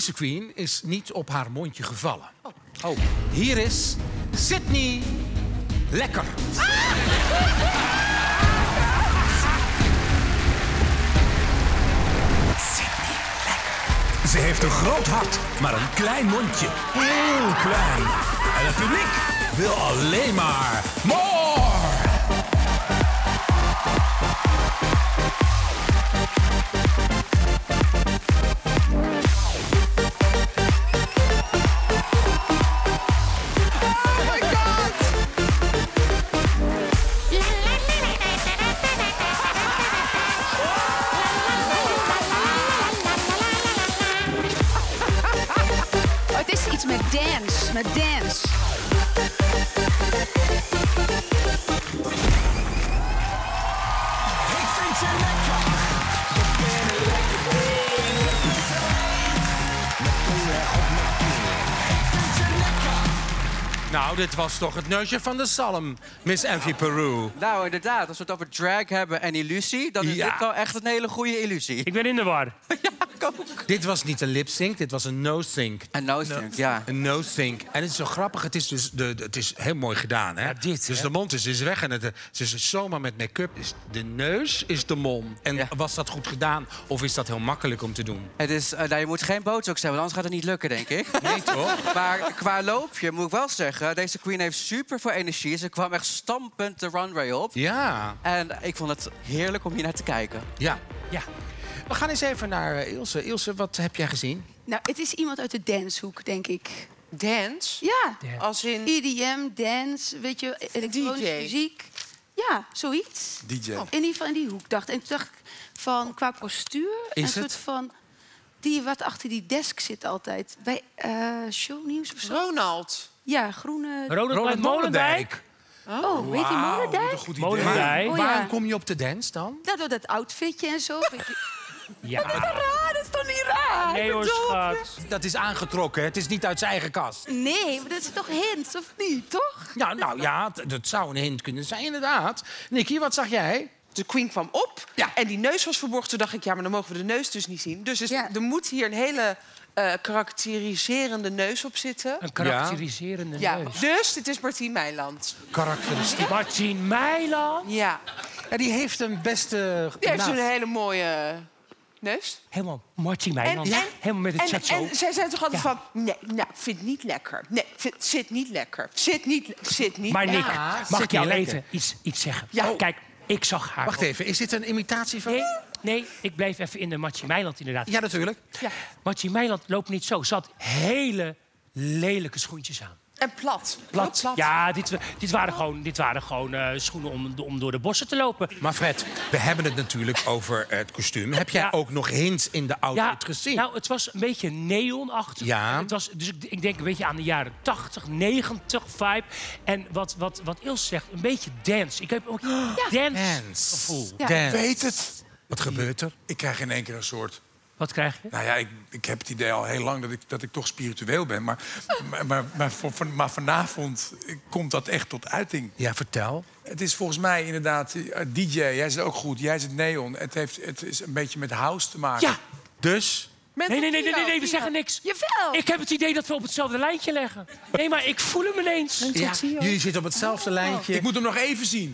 Deze queen is niet op haar mondje gevallen. Oh. Hier is Sydney Lekker. Ze heeft een groot hart, maar een klein mondje. Heel klein. En het publiek wil alleen maar more. Met dance, met dance. Ik vind je lekker. We kennen lekker Nou, dit was toch het neusje van de zalm, Miss Envy Peru. Nou, inderdaad, als we het over drag hebben en illusie... dan is Ja. dit wel echt een hele goede illusie. Ik ben in de war. Dit was niet een lip-sync, dit was een nose-sync. En nou think, ja. Een nose-sync. En het is zo grappig, het is dus de, de- het is heel mooi gedaan. Hè? Ja, dit, dus hè? de mond is, is weg en het, eh, ze is zomaar met make-up. Dus de neus is de mond. En Ja. was dat goed gedaan of is dat heel makkelijk om te doen? Het is, eh, nou, je moet geen botox hebben, want anders gaat het niet lukken, denk ik. Nee, toch? Maar qua loopje moet ik wel zeggen, deze queen heeft super veel energie. Ze kwam echt stampend de runway op. Ja, En ik vond het heerlijk om hier naar te kijken. ja. Ja. We gaan eens even naar eh, Ilse. Ilse, wat heb jij gezien? Nou, het is iemand uit de dancehoek, denk ik. Dance? Ja. Als in EDM, dance, weet je, elektronische DJ. muziek. Ja, zoiets. DJ. In ieder geval in die hoek dacht. En toen dacht ik van, qua postuur... Is een soort het? van... Die wat achter die desk zit altijd. Bij eh shownieuws of zo. Ronald. Ja, groene... Ronald, Molendijk. Oh, weet je Molendijk? Goed idee. Molendijk. Oh, ja. Waarom kom je op de dance dan? Nou, door dat outfitje en zo. Weet je- Ja. raar, dat is toch niet raar? Nee hoor, schat. Dat is aangetrokken, het is niet uit zijn eigen kast. Nee, maar dat is toch hints, of niet, toch? Nou, nou ja, dat zou een hint kunnen zijn, inderdaad. Nicky, wat zag jij? De queen kwam op Ja. en die neus was verborgen. Toen dacht ik, ja, maar dan mogen we de neus dus niet zien. Dus is- Ja. er moet hier een hele eh, karakteriserende neus op zitten. Een karakteriserende Ja, neus. dus dit is Martien Meiland. Karakteristiek. Martien Meiland. Ja, Ja, die heeft een beste... die heeft een hele mooie neus. Helemaal Martien Meiland. En- en- Helemaal met het En, chateau. en zij zei toch altijd Ja. van, nee, nou, vind het niet lekker. Nee, vind, zit niet lekker. Zit niet, zit niet Maar Nick. Ja, mag ik jou lekker. even iets, iets zeggen? Ja. Oh, Kijk, ik zag haar. Wacht even, is dit een imitatie van... Nee, nee, ik bleef even in de Martien Meiland inderdaad. Ja, natuurlijk. Ja. Meiland loopt niet zo. Ze had hele lelijke schoentjes aan. En plat. Plat. Ja, dit, dit waren gewoon, dit waren gewoon eh, schoenen om, om door de bossen te lopen. Maar Fred, we hebben het natuurlijk over het kostuum. Heb jij Ja. ook nog hints in de outfit Ja, gezien? nou, het was een beetje neonachtig. Ja. Het was, dus ik, ik denk een beetje aan de jaren 80, 90 vibe. En wat, wat, wat Ilse zegt, een beetje dance. Ik heb ook dance, Dance. gevoel. Ja. Dance. Weet het. Wat gebeurt er? Ik krijg in één keer een soort... Wat krijg je? Nou ja, ik, ik heb het idee al heel lang dat ik, dat ik toch spiritueel ben. Maar, maar, maar, maar, voor- van- maar vanavond komt dat echt tot uiting. Ja, vertel. Het is volgens mij inderdaad eh, DJ. Jij zit ook goed. Jij zit neon. Het, heeft, het is een beetje met house te maken. Ja. Dus, Nee, nee, nee, nee, nee, nee, we zeggen niks. Jawel. Ik heb het idee dat we op hetzelfde lijntje leggen. Nee, maar ik voel hem ineens. ja, jullie zitten op hetzelfde lijntje. Ik moet hem nog even zien.